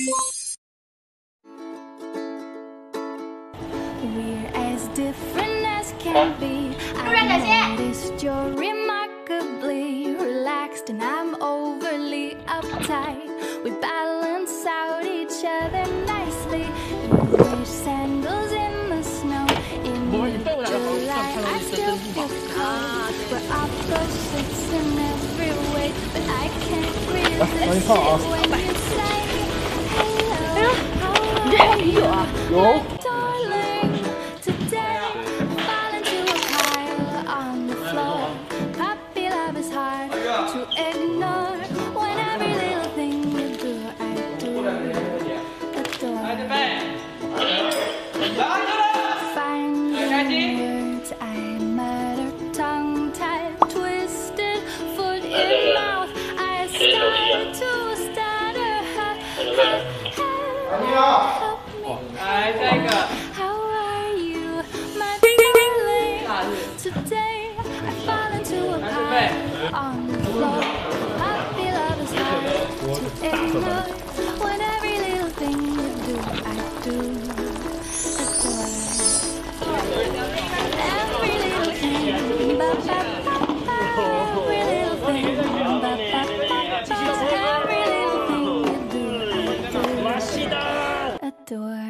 We're as different as can be. I noticed you're remarkably relaxed, and I'm overly uptight. We balance out each other nicely. You wear sandals in the snow. In mid-July, I still feel cold. We're opposites in every way, but I can't resist 有。Darling, today fall into a pile on the floor. Love is hard to ignore. Today I fall into a pile on the floor. I feel all this hard to ignore. When every little thing you do, I do adore. Every little thing, ba ba ba ba. Every. Every little thing you do, I do adore.